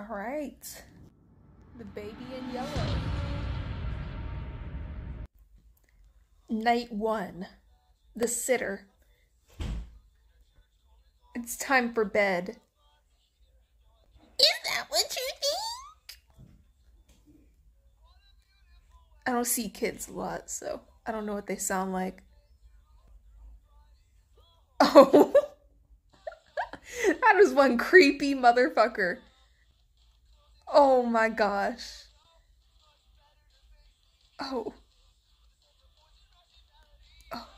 All right. The baby in yellow. Night one. The sitter. It's time for bed. Is that what you think? I don't see kids a lot, so I don't know what they sound like. Oh. that was one creepy motherfucker. Oh my gosh. Oh. Oh.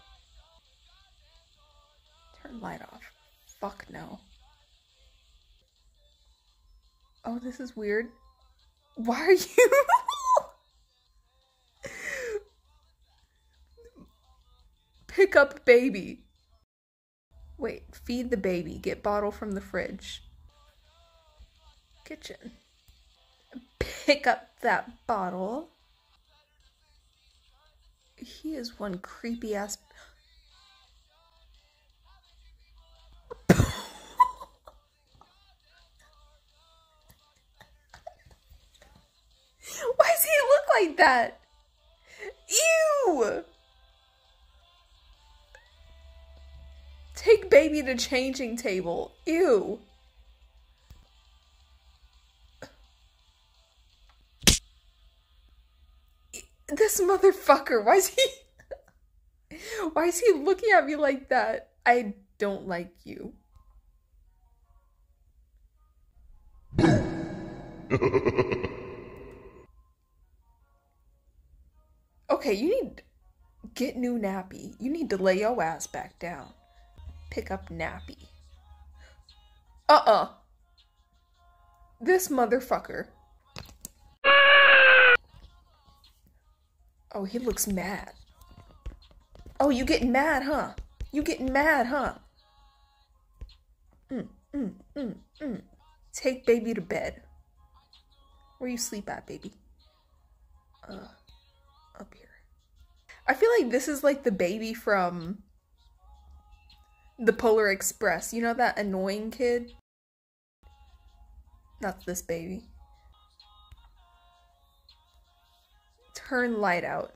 Turn light off. Fuck no. Oh, this is weird. Why are you? Pick up baby. Wait, feed the baby. Get bottle from the fridge. Kitchen. Pick up that bottle. He is one creepy ass. Why does he look like that? Ew! Take baby to changing table. Ew. This motherfucker, why is he Why is he looking at me like that? I don't like you. okay, you need get new nappy. You need to lay your ass back down. Pick up nappy. Uh-uh. This motherfucker. Oh, he looks mad. Oh, you getting mad, huh? You getting mad, huh? Mm, mm, mm, mm. Take baby to bed. Where you sleep at, baby? Uh, up here. I feel like this is like the baby from the Polar Express. You know that annoying kid? That's this baby. Turn light out.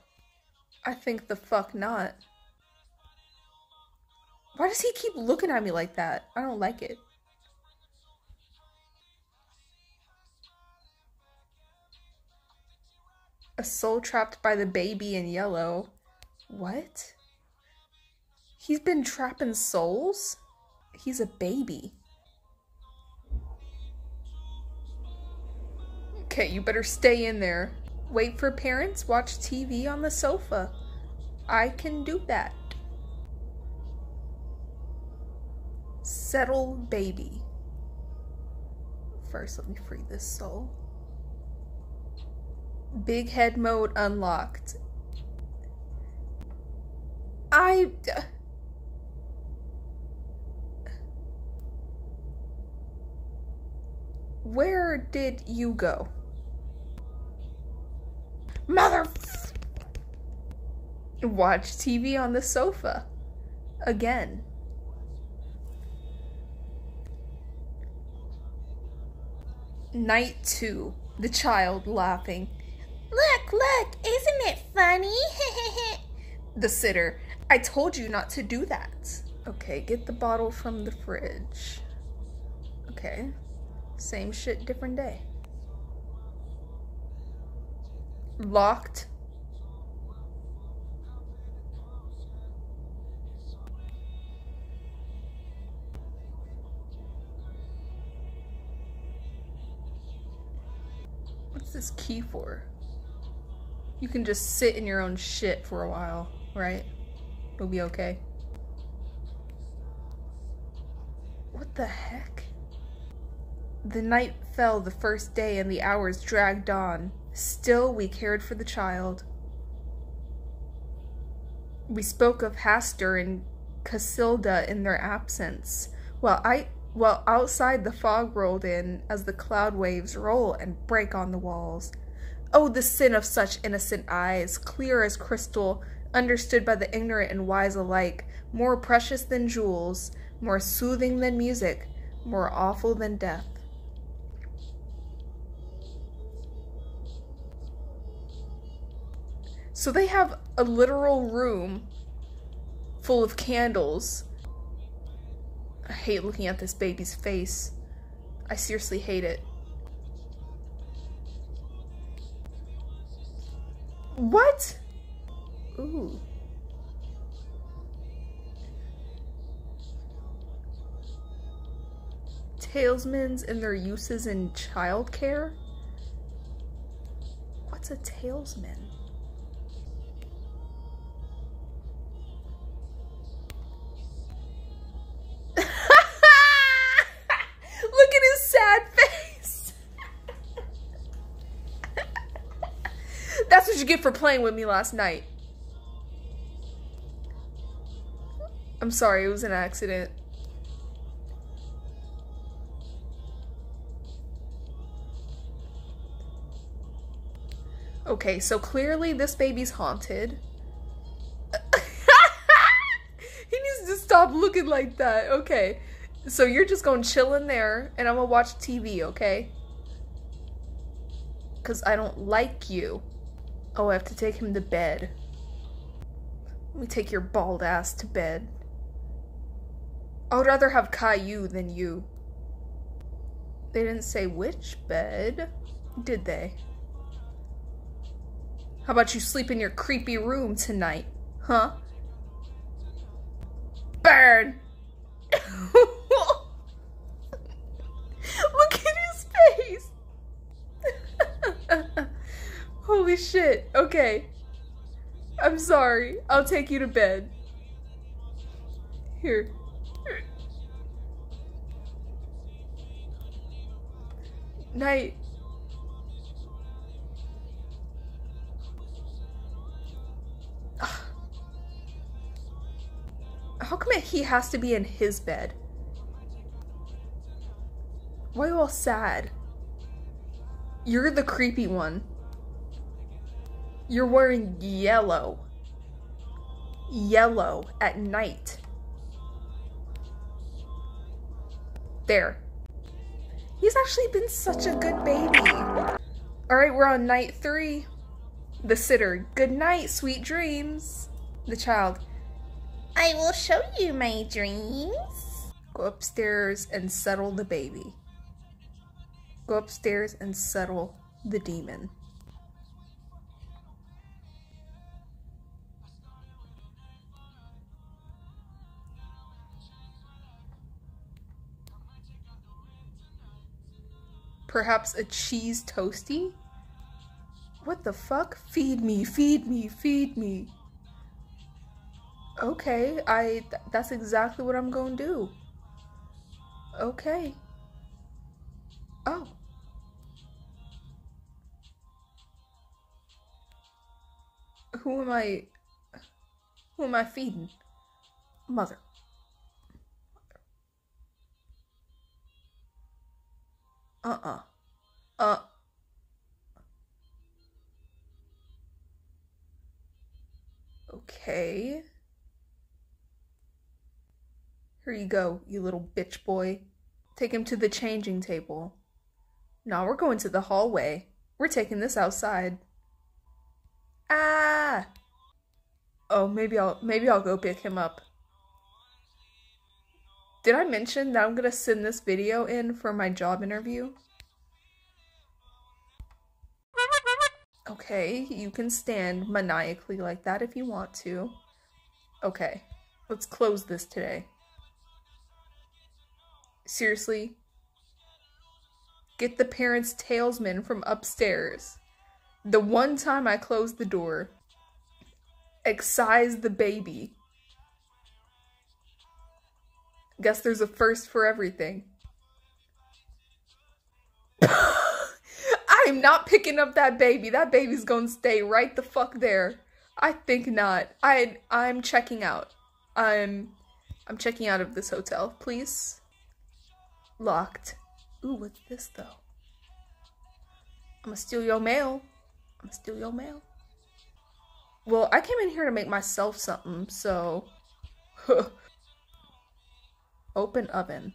I think the fuck not. Why does he keep looking at me like that? I don't like it. A soul trapped by the baby in yellow. What? He's been trapping souls? He's a baby. Okay, you better stay in there. Wait for parents, watch TV on the sofa. I can do that. Settle baby. First, let me free this soul. Big head mode unlocked. I. Where did you go? Mother. Watch TV on the sofa. Again. Night two. The child laughing. Look, look, isn't it funny? the sitter. I told you not to do that. Okay, get the bottle from the fridge. Okay. Same shit, different day. Locked. What's this key for? You can just sit in your own shit for a while, right? It'll be okay. What the heck? The night fell the first day and the hours dragged on. Still, we cared for the child. We spoke of Hastur and Cassilda in their absence, while I while outside the fog rolled in as the cloud waves roll and break on the walls. Oh, the sin of such innocent eyes, clear as crystal, understood by the ignorant and wise alike, more precious than jewels, more soothing than music, more awful than death. So they have a literal room full of candles Hate looking at this baby's face. I seriously hate it. What? Ooh. Talismans and their uses in childcare? What's a talisman? You get for playing with me last night. I'm sorry, it was an accident. Okay, so clearly this baby's haunted. he needs to stop looking like that. Okay. So you're just going to chill in there and I'm going to watch TV, okay? Cuz I don't like you. Oh, I have to take him to bed. Let me take your bald ass to bed. I would rather have Caillou than you. They didn't say which bed, did they? How about you sleep in your creepy room tonight? Huh? Burn! Shit. Okay. I'm sorry. I'll take you to bed. Here. Night. How come he has to be in his bed? Why are you all sad? You're the creepy one. You're wearing yellow. Yellow at night. There. He's actually been such a good baby. Alright, we're on night three. The sitter. Good night, sweet dreams. The child. I will show you my dreams. Go upstairs and settle the baby. Go upstairs and settle the demon. Perhaps a cheese toasty? What the fuck? Feed me, feed me, feed me. Okay, I th that's exactly what I'm going to do. Okay. Oh. Who am I who am I feeding? Mother. Uh-uh. Uh. Okay. Here you go, you little bitch boy. Take him to the changing table. Now we're going to the hallway. We're taking this outside. Ah! Oh, maybe I'll maybe I'll go pick him up. Did I mention that I'm gonna send this video in for my job interview? Okay, you can stand maniacally like that if you want to. Okay, let's close this today. Seriously? Get the parents' talisman from upstairs. The one time I closed the door, excise the baby. Guess there's a first for everything. I'm not picking up that baby. That baby's gonna stay right the fuck there. I think not. I I'm checking out. I'm I'm checking out of this hotel, please. Locked. Ooh, what's this though? I'm gonna steal your mail. I'm gonna steal your mail. Well, I came in here to make myself something, so Open oven.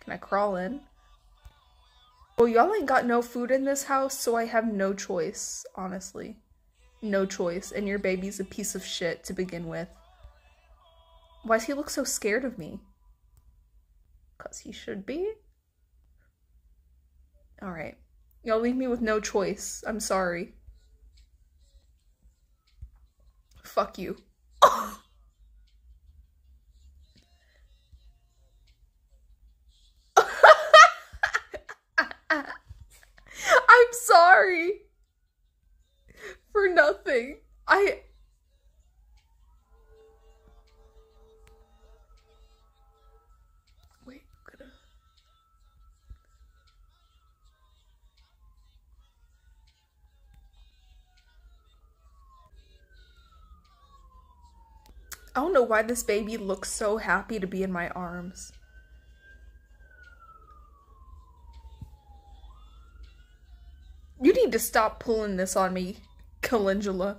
Can I crawl in? Well, y'all ain't got no food in this house, so I have no choice, honestly. no choice, and your baby's a piece of shit to begin with. Why does he look so scared of me? Because he should be? Alright. Y'all leave me with no choice. I'm sorry. Fuck you. I'm sorry for nothing. I. Wait, gonna. I don't know why this baby looks so happy to be in my arms. You need to stop pulling this on me, Calendula.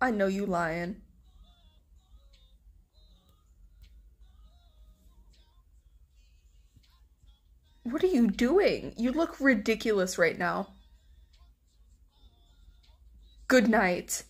I know you lying. What are you doing? You look ridiculous right now. Good night.